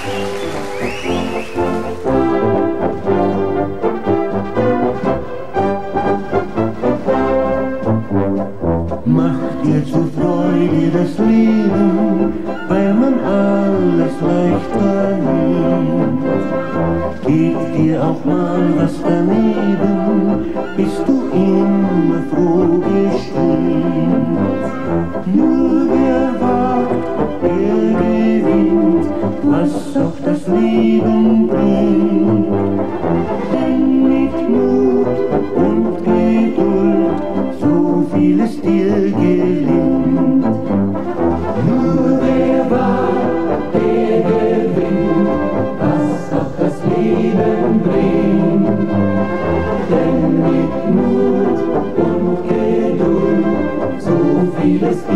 Macht dir zur Freude das Leben, weil man alles leichter nimmt. Geht dir auch mal was daneben, bist was auch das Leben bringt. Denn mit Mut und Geduld so vieles dir gelingt. Nur wer wagt, der gewinnt, was auch das Leben bringt. Denn mit Mut und Geduld so vieles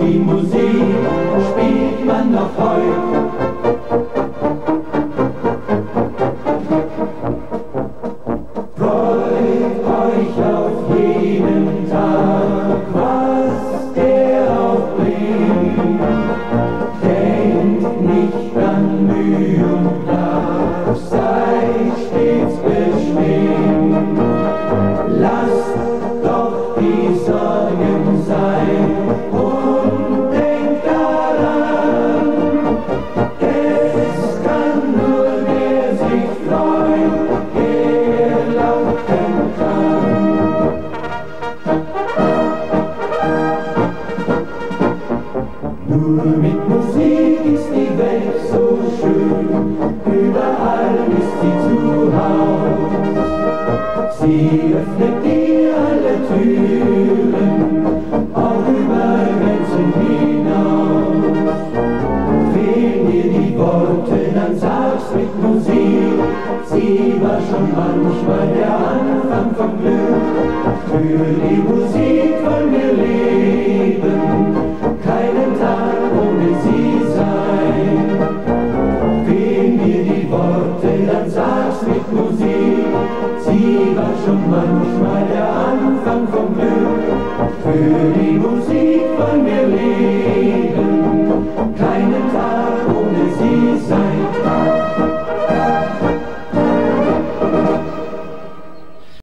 die Musik, Lasst doch die Sorgen sein Nur mit Musik ist die Welt so schön, überall ist sie zu Haus. Sie öffnet dir alle Türen, auch über Grenzen hinaus. Fehlen dir die Worte, dann sag's mit Musik. Sie war schon manchmal der Anfang Marsch mit Musik. Sie war schon manchmal der Anfang vom Glück. Für die Musik von Berlin.